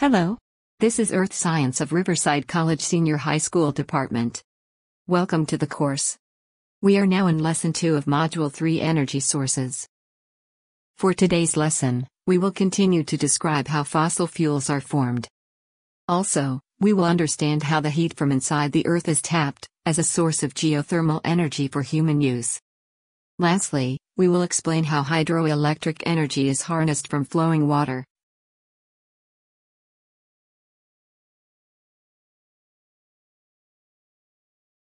Hello. This is Earth Science of Riverside College Senior High School Department. Welcome to the course. We are now in Lesson 2 of Module 3 Energy Sources. For today's lesson, we will continue to describe how fossil fuels are formed. Also, we will understand how the heat from inside the Earth is tapped as a source of geothermal energy for human use. Lastly, we will explain how hydroelectric energy is harnessed from flowing water.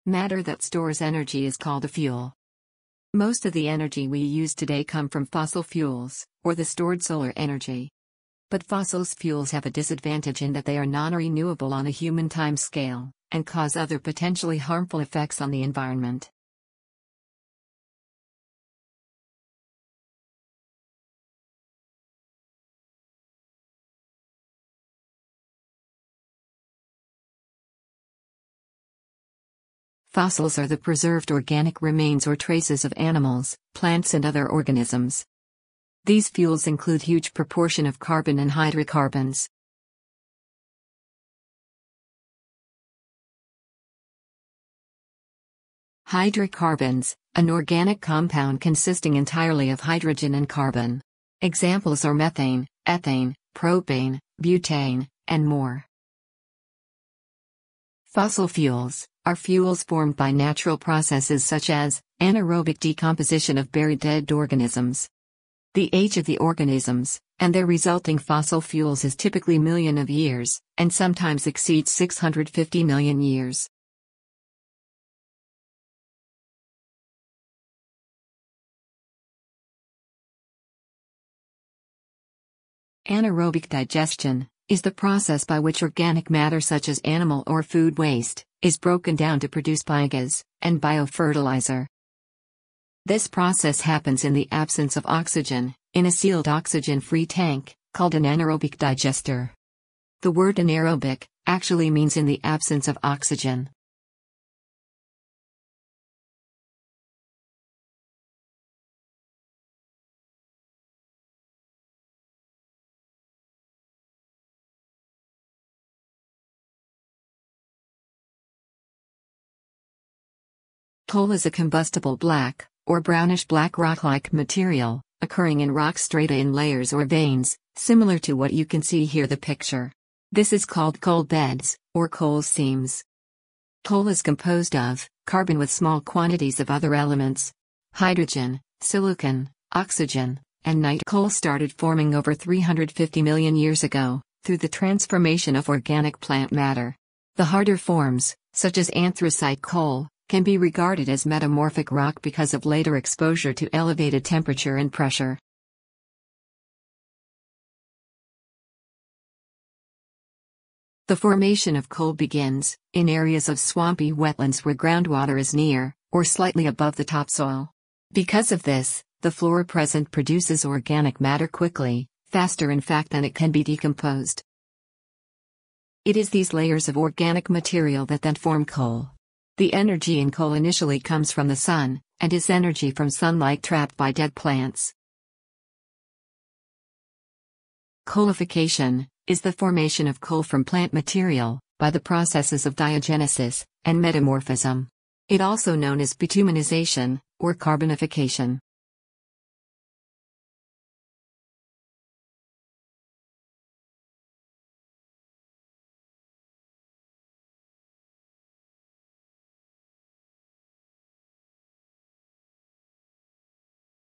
Matter that stores energy is called a fuel. Most of the energy we use today come from fossil fuels, or the stored solar energy. But fossil fuels have a disadvantage in that they are non-renewable on a human time scale, and cause other potentially harmful effects on the environment. Fossils are the preserved organic remains or traces of animals, plants and other organisms. These fuels include huge proportion of carbon and hydrocarbons. Hydrocarbons, an organic compound consisting entirely of hydrogen and carbon. Examples are methane, ethane, propane, butane, and more. Fossil fuels are fuels formed by natural processes such as anaerobic decomposition of buried dead organisms. The age of the organisms and their resulting fossil fuels is typically million of years and sometimes exceeds 650 million years. Anaerobic digestion is the process by which organic matter such as animal or food waste is broken down to produce biogas and biofertilizer. This process happens in the absence of oxygen, in a sealed oxygen-free tank, called an anaerobic digester. The word anaerobic actually means in the absence of oxygen. Coal is a combustible black, or brownish-black rock-like material, occurring in rock strata in layers or veins, similar to what you can see here the picture. This is called coal beds, or coal seams. Coal is composed of carbon with small quantities of other elements, hydrogen, silicon, oxygen, and night. Coal started forming over 350 million years ago, through the transformation of organic plant matter. The harder forms, such as anthracite coal, can be regarded as metamorphic rock because of later exposure to elevated temperature and pressure. The formation of coal begins in areas of swampy wetlands where groundwater is near or slightly above the topsoil. Because of this, the flora present produces organic matter quickly, faster in fact than it can be decomposed. It is these layers of organic material that then form coal. The energy in coal initially comes from the sun, and is energy from sunlight trapped by dead plants. Coalification is the formation of coal from plant material by the processes of diagenesis and metamorphism. It also known as bituminization or carbonification.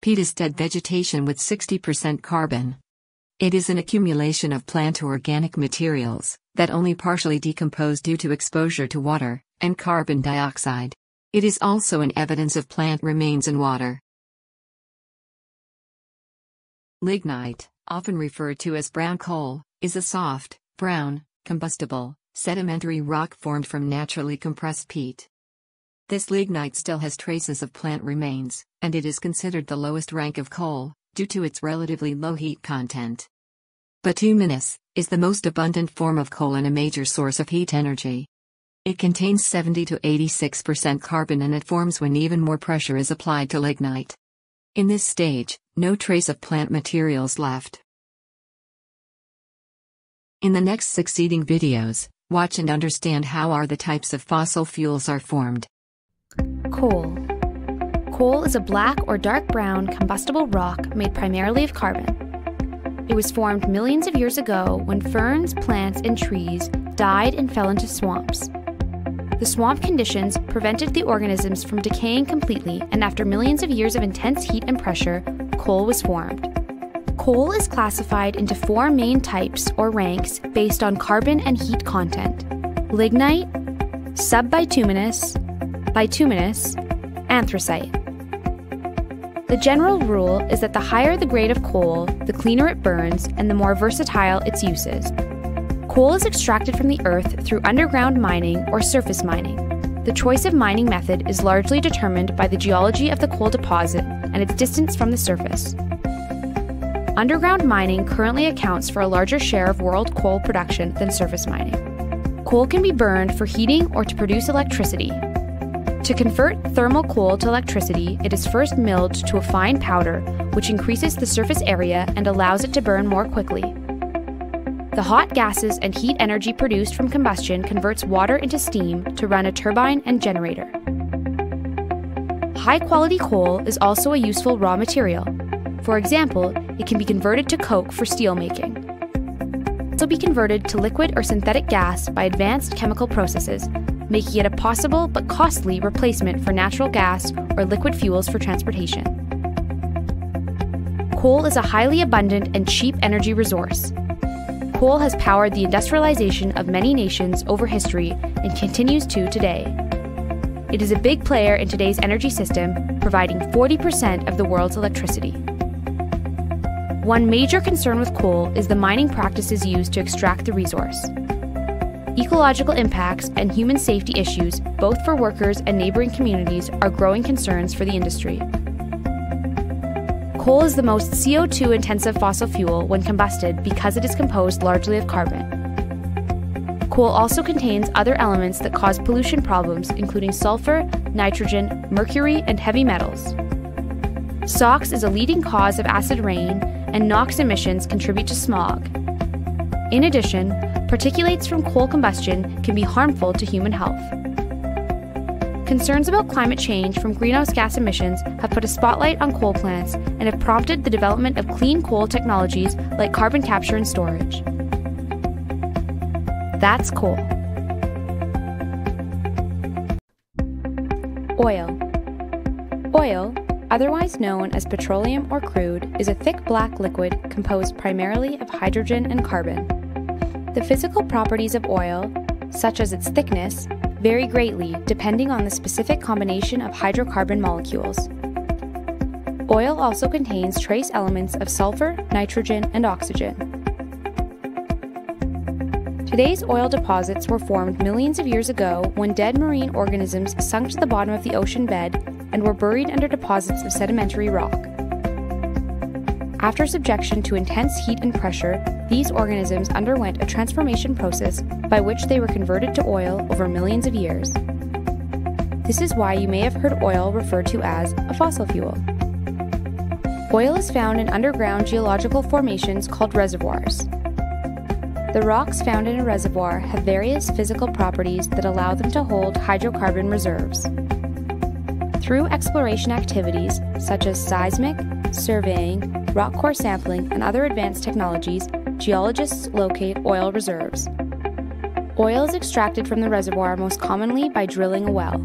Peat is dead vegetation with 60% carbon. It is an accumulation of plant organic materials that only partially decompose due to exposure to water and carbon dioxide. It is also an evidence of plant remains in water. Lignite, often referred to as brown coal, is a soft, brown, combustible, sedimentary rock formed from naturally compressed peat. This lignite still has traces of plant remains, and it is considered the lowest rank of coal, due to its relatively low heat content. Bituminous is the most abundant form of coal and a major source of heat energy. It contains 70 to 86% carbon and it forms when even more pressure is applied to lignite. In this stage, no trace of plant materials left. In the next succeeding videos, watch and understand how are the types of fossil fuels are formed. Coal. Coal is a black or dark brown combustible rock made primarily of carbon. It was formed millions of years ago when ferns, plants, and trees died and fell into swamps. The swamp conditions prevented the organisms from decaying completely, and after millions of years of intense heat and pressure, coal was formed. Coal is classified into four main types or ranks based on carbon and heat content lignite, subbituminous, bituminous, anthracite. The general rule is that the higher the grade of coal, the cleaner it burns and the more versatile its uses. Coal is extracted from the earth through underground mining or surface mining. The choice of mining method is largely determined by the geology of the coal deposit and its distance from the surface. Underground mining currently accounts for a larger share of world coal production than surface mining. Coal can be burned for heating or to produce electricity. To convert thermal coal to electricity, it is first milled to a fine powder, which increases the surface area and allows it to burn more quickly. The hot gases and heat energy produced from combustion converts water into steam to run a turbine and generator. High quality coal is also a useful raw material. For example, it can be converted to coke for steelmaking. Also be converted to liquid or synthetic gas by advanced chemical processes, making it a possible but costly replacement for natural gas or liquid fuels for transportation. Coal is a highly abundant and cheap energy resource. Coal has powered the industrialization of many nations over history and continues to today. It is a big player in today's energy system, providing 40% of the world's electricity. One major concern with coal is the mining practices used to extract the resource. Ecological impacts and human safety issues, both for workers and neighboring communities, are growing concerns for the industry. Coal is the most CO2 intensive fossil fuel when combusted because it is composed largely of carbon. Coal also contains other elements that cause pollution problems, including sulfur, nitrogen, mercury, and heavy metals. SOx is a leading cause of acid rain and NOx emissions contribute to smog. In addition, particulates from coal combustion can be harmful to human health. Concerns about climate change from greenhouse gas emissions have put a spotlight on coal plants and have prompted the development of clean coal technologies like carbon capture and storage. That's coal. Oil. Oil, otherwise known as petroleum or crude, is a thick black liquid composed primarily of hydrogen and carbon. The physical properties of oil, such as its thickness, vary greatly depending on the specific combination of hydrocarbon molecules. Oil also contains trace elements of sulfur, nitrogen, and oxygen. Today's oil deposits were formed millions of years ago when dead marine organisms sunk to the bottom of the ocean bed and were buried under deposits of sedimentary rock. After subjection to intense heat and pressure, these organisms underwent a transformation process by which they were converted to oil over millions of years. This is why you may have heard oil referred to as a fossil fuel. Oil is found in underground geological formations called reservoirs. The rocks found in a reservoir have various physical properties that allow them to hold hydrocarbon reserves. Through exploration activities such as seismic, surveying, rock core sampling, and other advanced technologies, geologists locate oil reserves. Oil is extracted from the reservoir most commonly by drilling a well.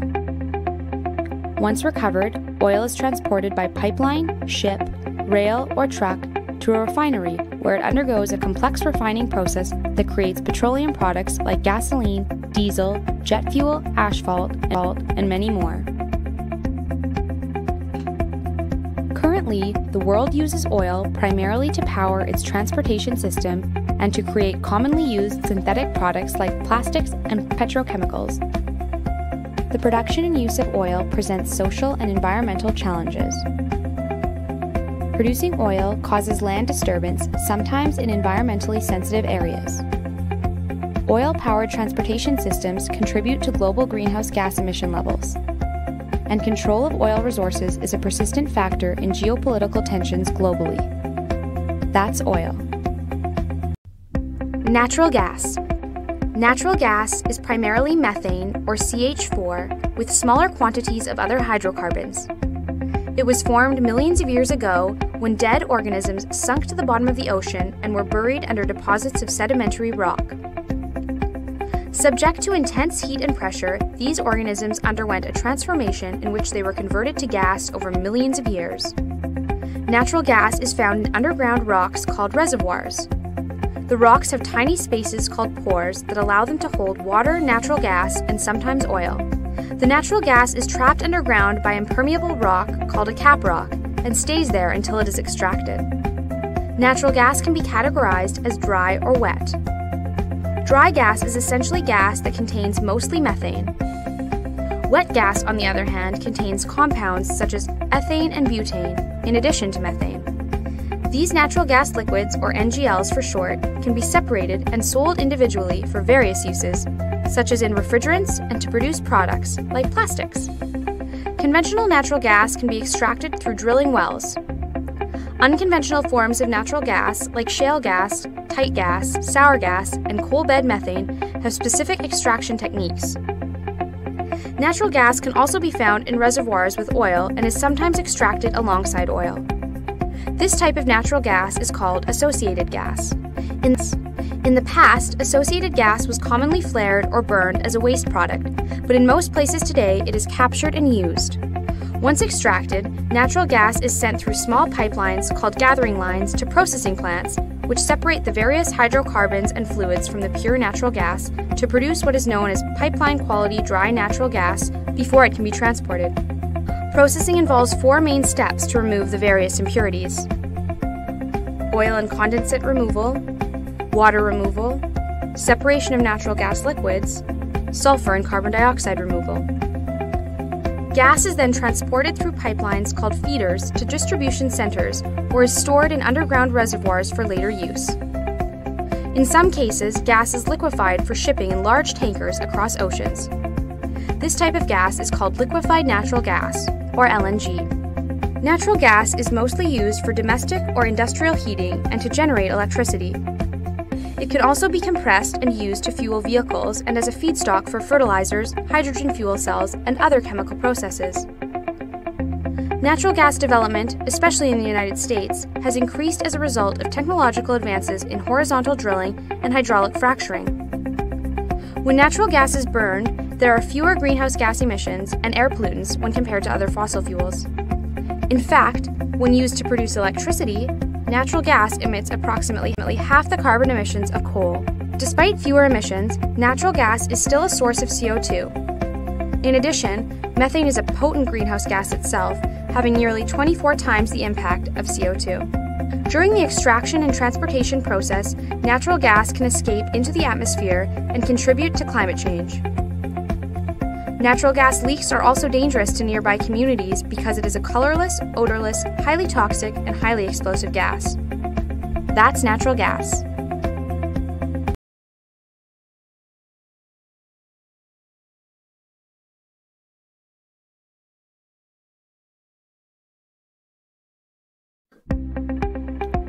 Once recovered, oil is transported by pipeline, ship, rail, or truck to a refinery where it undergoes a complex refining process that creates petroleum products like gasoline, diesel, jet fuel, asphalt, and many more. Currently, the world uses oil primarily to power its transportation system and to create commonly used synthetic products like plastics and petrochemicals. The production and use of oil presents social and environmental challenges. Producing oil causes land disturbance, sometimes in environmentally sensitive areas. Oil powered transportation systems contribute to global greenhouse gas emission levels and control of oil resources is a persistent factor in geopolitical tensions globally. That's oil. Natural gas. Natural gas is primarily methane, or CH4, with smaller quantities of other hydrocarbons. It was formed millions of years ago when dead organisms sunk to the bottom of the ocean and were buried under deposits of sedimentary rock. Subject to intense heat and pressure, these organisms underwent a transformation in which they were converted to gas over millions of years. Natural gas is found in underground rocks called reservoirs. The rocks have tiny spaces called pores that allow them to hold water, natural gas, and sometimes oil. The natural gas is trapped underground by impermeable rock called a cap rock and stays there until it is extracted. Natural gas can be categorized as dry or wet. Dry gas is essentially gas that contains mostly methane. Wet gas, on the other hand, contains compounds such as ethane and butane, in addition to methane. These natural gas liquids, or NGLs for short, can be separated and sold individually for various uses, such as in refrigerants and to produce products, like plastics. Conventional natural gas can be extracted through drilling wells. Unconventional forms of natural gas, like shale gas, tight gas, sour gas, and coal bed methane, have specific extraction techniques. Natural gas can also be found in reservoirs with oil and is sometimes extracted alongside oil. This type of natural gas is called associated gas. In, in the past, associated gas was commonly flared or burned as a waste product, but in most places today it is captured and used. Once extracted, natural gas is sent through small pipelines called gathering lines to processing plants, which separate the various hydrocarbons and fluids from the pure natural gas to produce what is known as pipeline quality dry natural gas before it can be transported. Processing involves four main steps to remove the various impurities oil and condensate removal, water removal, separation of natural gas liquids, sulfur and carbon dioxide removal. Gas is then transported through pipelines called feeders to distribution centers or is stored in underground reservoirs for later use. In some cases, gas is liquefied for shipping in large tankers across oceans. This type of gas is called liquefied natural gas, or LNG. Natural gas is mostly used for domestic or industrial heating and to generate electricity. It can also be compressed and used to fuel vehicles and as a feedstock for fertilizers, hydrogen fuel cells, and other chemical processes. Natural gas development, especially in the United States, has increased as a result of technological advances in horizontal drilling and hydraulic fracturing. When natural gas is burned, there are fewer greenhouse gas emissions and air pollutants when compared to other fossil fuels. In fact, when used to produce electricity, natural gas emits approximately half the carbon emissions of coal. Despite fewer emissions, natural gas is still a source of CO2. In addition, methane is a potent greenhouse gas itself, having nearly 24 times the impact of CO2. During the extraction and transportation process, natural gas can escape into the atmosphere and contribute to climate change. Natural gas leaks are also dangerous to nearby communities because it is a colorless, odorless, highly toxic, and highly explosive gas. That's natural gas.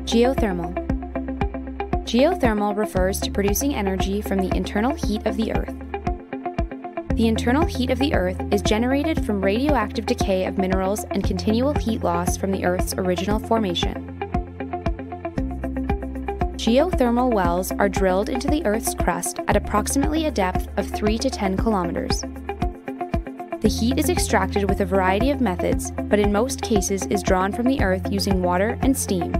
Geothermal. Geothermal refers to producing energy from the internal heat of the Earth. The internal heat of the Earth is generated from radioactive decay of minerals and continual heat loss from the Earth's original formation. Geothermal wells are drilled into the Earth's crust at approximately a depth of 3 to 10 kilometers. The heat is extracted with a variety of methods, but in most cases is drawn from the Earth using water and steam.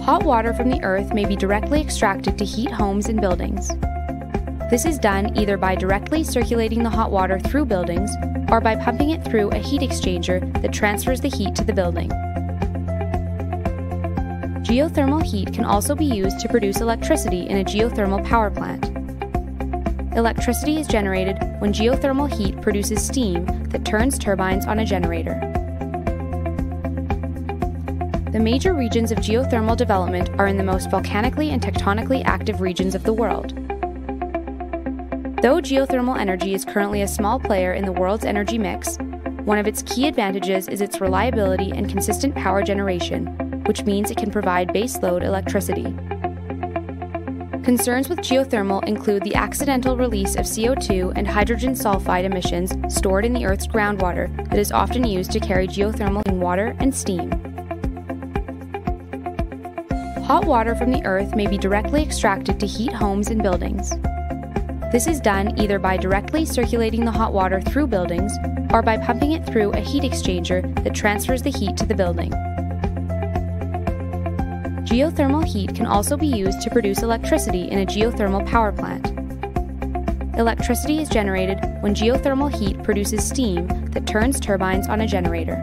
Hot water from the Earth may be directly extracted to heat homes and buildings. This is done either by directly circulating the hot water through buildings or by pumping it through a heat exchanger that transfers the heat to the building. Geothermal heat can also be used to produce electricity in a geothermal power plant. Electricity is generated when geothermal heat produces steam that turns turbines on a generator. The major regions of geothermal development are in the most volcanically and tectonically active regions of the world. Though geothermal energy is currently a small player in the world's energy mix, one of its key advantages is its reliability and consistent power generation, which means it can provide baseload electricity. Concerns with geothermal include the accidental release of CO2 and hydrogen sulfide emissions stored in the Earth's groundwater that is often used to carry geothermal in water and steam. Hot water from the Earth may be directly extracted to heat homes and buildings. This is done either by directly circulating the hot water through buildings or by pumping it through a heat exchanger that transfers the heat to the building. Geothermal heat can also be used to produce electricity in a geothermal power plant. Electricity is generated when geothermal heat produces steam that turns turbines on a generator.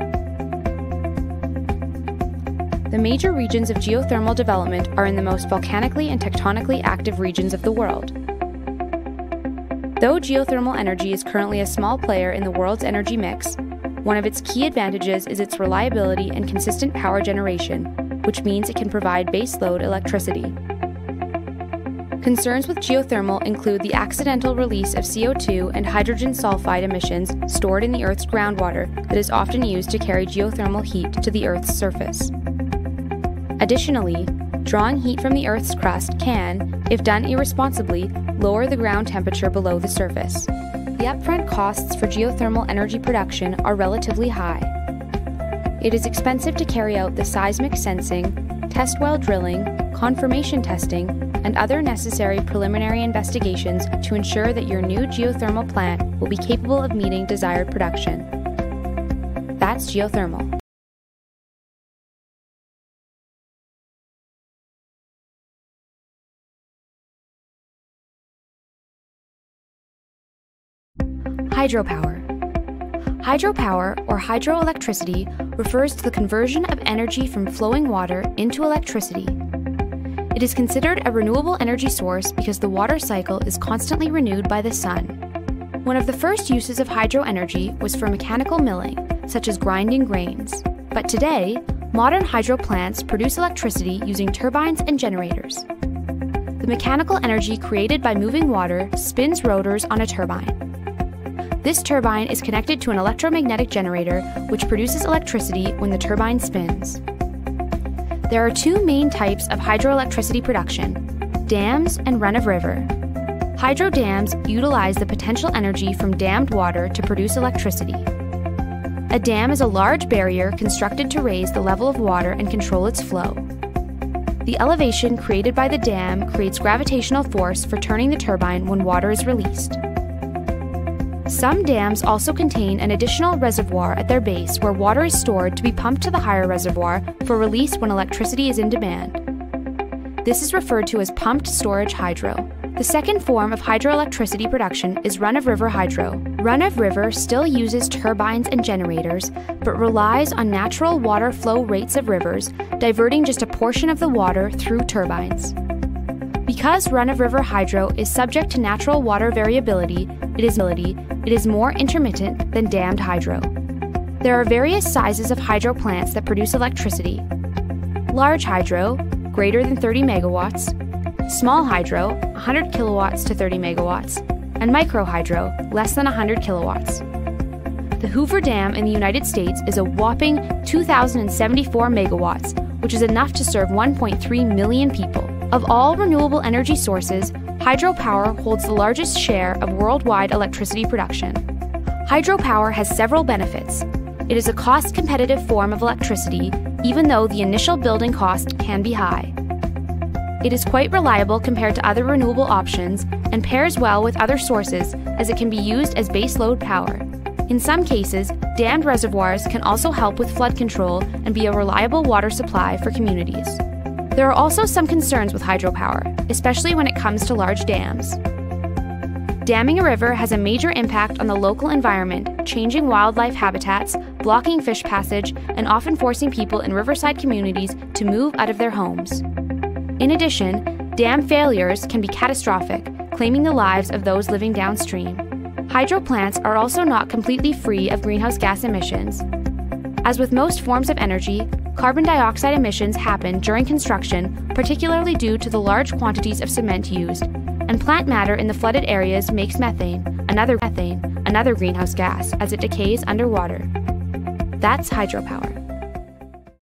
The major regions of geothermal development are in the most volcanically and tectonically active regions of the world. Though geothermal energy is currently a small player in the world's energy mix, one of its key advantages is its reliability and consistent power generation, which means it can provide baseload electricity. Concerns with geothermal include the accidental release of CO2 and hydrogen sulfide emissions stored in the Earth's groundwater that is often used to carry geothermal heat to the Earth's surface. Additionally, drawing heat from the Earth's crust can, if done irresponsibly, lower the ground temperature below the surface. The upfront costs for geothermal energy production are relatively high, it is expensive to carry out the seismic sensing, test well drilling, confirmation testing, and other necessary preliminary investigations to ensure that your new geothermal plant will be capable of meeting desired production. That's geothermal. Hydropower. Hydropower, or hydroelectricity, refers to the conversion of energy from flowing water into electricity. It is considered a renewable energy source because the water cycle is constantly renewed by the sun. One of the first uses of hydro energy was for mechanical milling, such as grinding grains. But today, modern hydro plants produce electricity using turbines and generators. The mechanical energy created by moving water spins rotors on a turbine. This turbine is connected to an electromagnetic generator which produces electricity when the turbine spins. There are two main types of hydroelectricity production dams and run of river. Hydro dams utilize the potential energy from dammed water to produce electricity. A dam is a large barrier constructed to raise the level of water and control its flow. The elevation created by the dam creates gravitational force for turning the turbine when water is released. Some dams also contain an additional reservoir at their base where water is stored to be pumped to the higher reservoir for release when electricity is in demand. This is referred to as pumped storage hydro. The second form of hydroelectricity production is run of river hydro. Run of river still uses turbines and generators, but relies on natural water flow rates of rivers, diverting just a portion of the water through turbines. Because run of river hydro is subject to natural water variability, it is, it is more intermittent than dammed hydro. There are various sizes of hydro plants that produce electricity. Large hydro, greater than 30 megawatts, small hydro, 100 kilowatts to 30 megawatts, and micro hydro, less than 100 kilowatts. The Hoover Dam in the United States is a whopping 2,074 megawatts, which is enough to serve 1.3 million people. Of all renewable energy sources, hydropower holds the largest share of worldwide electricity production. Hydropower has several benefits. It is a cost competitive form of electricity, even though the initial building cost can be high. It is quite reliable compared to other renewable options and pairs well with other sources as it can be used as baseload power. In some cases, dammed reservoirs can also help with flood control and be a reliable water supply for communities. There are also some concerns with hydropower, especially when it comes to large dams. Damming a river has a major impact on the local environment, changing wildlife habitats, blocking fish passage, and often forcing people in riverside communities to move out of their homes. In addition, dam failures can be catastrophic, claiming the lives of those living downstream. Hydro plants are also not completely free of greenhouse gas emissions. As with most forms of energy, Carbon dioxide emissions happen during construction, particularly due to the large quantities of cement used, and plant matter in the flooded areas makes methane, another methane, another greenhouse gas, as it decays underwater. That's hydropower.